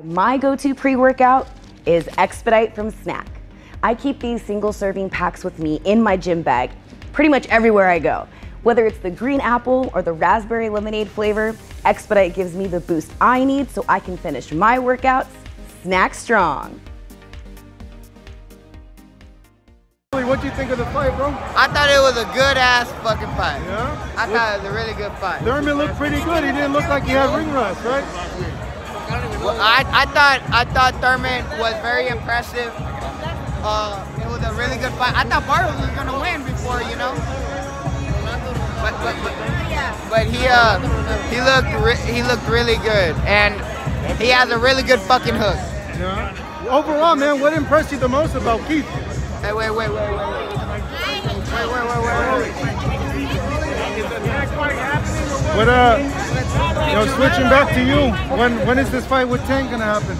My go-to pre-workout is Expedite from SNAC. I keep these single serving packs with me in my gym bag pretty much everywhere I go. Whether it's the green apple or the raspberry lemonade flavor, Expedite gives me the boost I need so I can finish my workouts snack strong. What do you think of the fight, bro? I thought it was a good ass fucking fight. Yeah? I thought it was a really good fight. Thurman looked pretty good. He didn't look like he had ring rust, right? Well, I, I thought I thought Thurman was very impressive. Uh, it was a really good fight. I thought Barrios was gonna win before, you know. But but, but, but he uh he looked he looked really good, and he has a really good fucking hook. Yeah. Overall, man, what impressed you the most about Keith? Hey, wait, wait, wait, wait, wait. Wait, wait, wait, wait, wait. What uh, you know, switching back to you. When when is this fight with Tank gonna happen?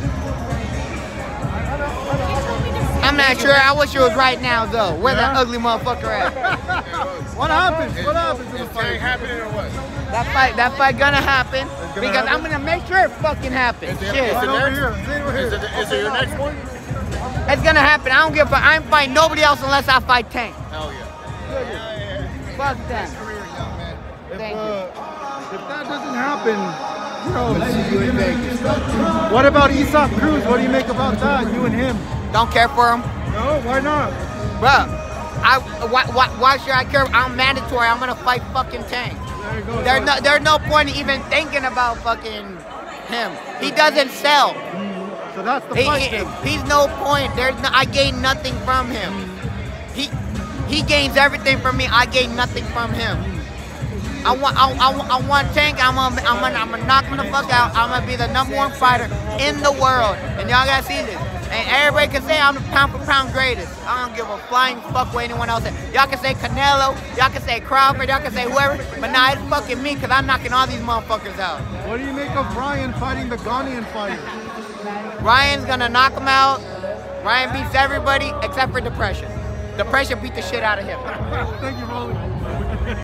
I'm not sure. I wish it was right now though. Where that ugly motherfucker at? What happens? What happens in the fight? happening or what? That fight, that fight gonna happen gonna because I'm gonna make sure it fucking happens. Shit, Right over here. Say it Is it, is it your next one? it's gonna happen. I don't give a fuck. I ain't fighting nobody else unless I fight Tank. Hell yeah. Fuck that. If, Thank you. uh, if that doesn't happen, you know. What about Isaac Cruz? What do you make about that? You and him? Don't care for him, No, why not? bro. I why, why, why should I care? I'm mandatory. I'm gonna fight fucking Tank. There you go. There's no there's no point even thinking about fucking him. He doesn't sell. Mm-hmm. So that's the He, fight. he- he's no point. There's no, I gain nothing from him. Mm-hmm. He he gains everything from me. I gain nothing from him. Mm-hmm. I want I, I, want- I want Tank. I'm gonna I'm gonna I'm gonna knock him the fuck out. I'm gonna be the number one fighter in the world, and y'all gotta see this. And everybody can say I'm the pound for pound greatest. I don't give a flying fuck what anyone else says. Y'all can say Canelo, y'all can say Crawford, y'all can say whoever, but nah, it's fucking me because I'm knocking all these motherfuckers out. What do you make of Ryan fighting the Ghanaian fighter? Ryan's gonna knock him out. Ryan beats everybody except for Depression. Depression beat the shit out of him. Thank you, Rolly.